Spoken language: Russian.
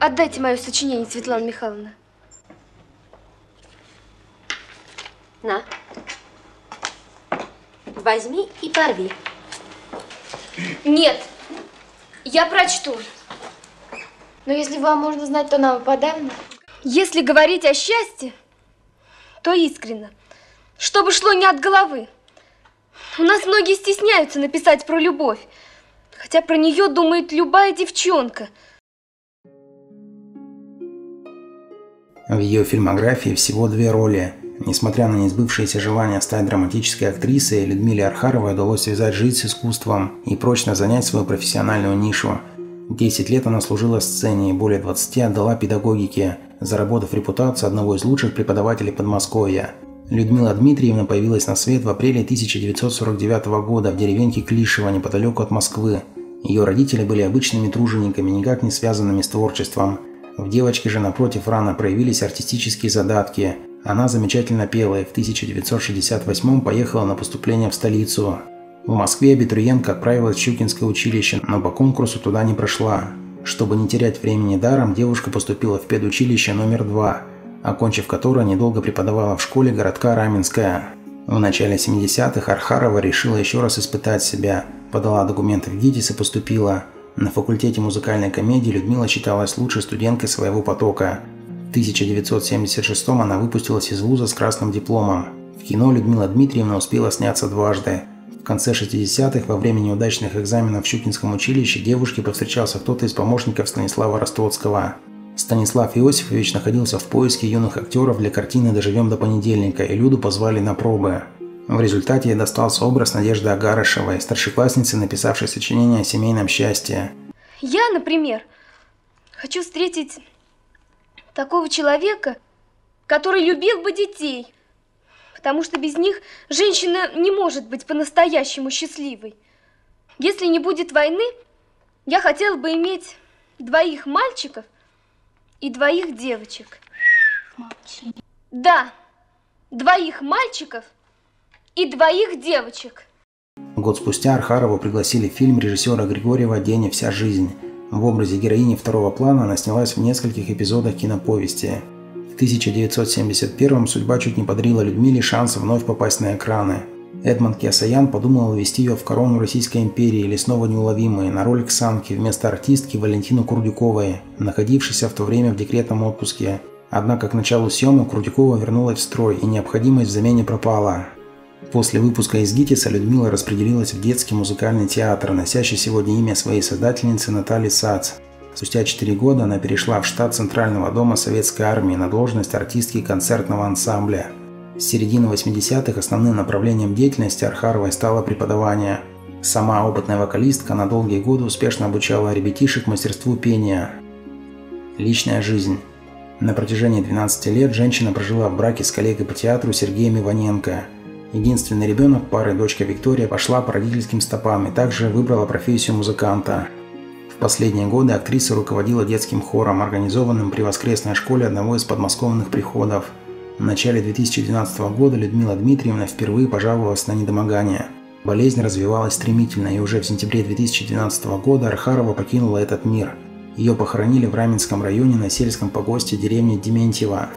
Отдайте мое сочинение, Светлана Михайловна. На. Возьми и порви. Нет, я прочту. Но если вам можно знать, то нам подавно. Если говорить о счастье, то искренно, чтобы шло не от головы. У нас многие стесняются написать про любовь, хотя про нее думает любая девчонка. В ее фильмографии всего две роли. Несмотря на несбывшееся желание стать драматической актрисой, Людмиле Архаровой удалось связать жизнь с искусством и прочно занять свою профессиональную нишу. Десять лет она служила сцене и более 20 отдала педагогике, заработав репутацию одного из лучших преподавателей Подмосковья. Людмила Дмитриевна появилась на свет в апреле 1949 года в деревеньке Клишево, неподалеку от Москвы. Ее родители были обычными тружениками, никак не связанными с творчеством. В девочке же, напротив, рано проявились артистические задатки. Она замечательно пела и в 1968 поехала на поступление в столицу. В Москве абитуриентка отправилась в Щукинское училище, но по конкурсу туда не прошла. Чтобы не терять времени даром, девушка поступила в педучилище номер два, окончив которое недолго преподавала в школе городка Раменская. В начале 70-х Архарова решила еще раз испытать себя, подала документы в ГИТИС и поступила. На факультете музыкальной комедии Людмила считалась лучшей студенткой своего потока. В 1976 она выпустилась из вуза с красным дипломом. В кино Людмила Дмитриевна успела сняться дважды – в конце 60-х, во время неудачных экзаменов в Щукинском училище, девушке повстречался кто-то из помощников Станислава Ростоцкого. Станислав Иосифович находился в поиске юных актеров для картины «Доживем до понедельника», и Люду позвали на пробы. В результате ей достался образ Надежды Агарышевой, старшеклассницы, написавшей сочинение о семейном счастье. Я, например, хочу встретить такого человека, который любил бы детей, потому что без них женщина не может быть по-настоящему счастливой. Если не будет войны, я хотела бы иметь двоих мальчиков и двоих девочек. Да, двоих мальчиков и двоих девочек. Год спустя Архарову пригласили в фильм режиссера Григорьева «День и вся жизнь». В образе героини второго плана она снялась в нескольких эпизодах киноповести – в 1971 судьба чуть не подарила Людмиле шанс вновь попасть на экраны. Эдмонд Киасаян подумал ввести ее в корону Российской империи или снова неуловимые на роль Ксанки вместо артистки Валентины Курдюковой, находившейся в то время в декретном отпуске. Однако к началу съемок Курдюкова вернулась в строй и необходимость в замене пропала. После выпуска из ГИТИСа Людмила распределилась в детский музыкальный театр, носящий сегодня имя своей создательницы Натальи Сац. Спустя 4 года она перешла в штат Центрального дома Советской Армии на должность артистки концертного ансамбля. С середины 80-х основным направлением деятельности Архаровой стало преподавание. Сама опытная вокалистка на долгие годы успешно обучала ребятишек мастерству пения. Личная жизнь. На протяжении 12 лет женщина прожила в браке с коллегой по театру Сергеем Иваненко. Единственный ребенок пары, дочка Виктория, пошла по родительским стопам и также выбрала профессию музыканта. В последние годы актриса руководила детским хором, организованным при воскресной школе одного из подмосковных приходов. В начале 2012 года Людмила Дмитриевна впервые пожаловалась на недомогание. Болезнь развивалась стремительно, и уже в сентябре 2012 года Архарова покинула этот мир. Ее похоронили в Раменском районе на сельском погосте деревни Дементьево.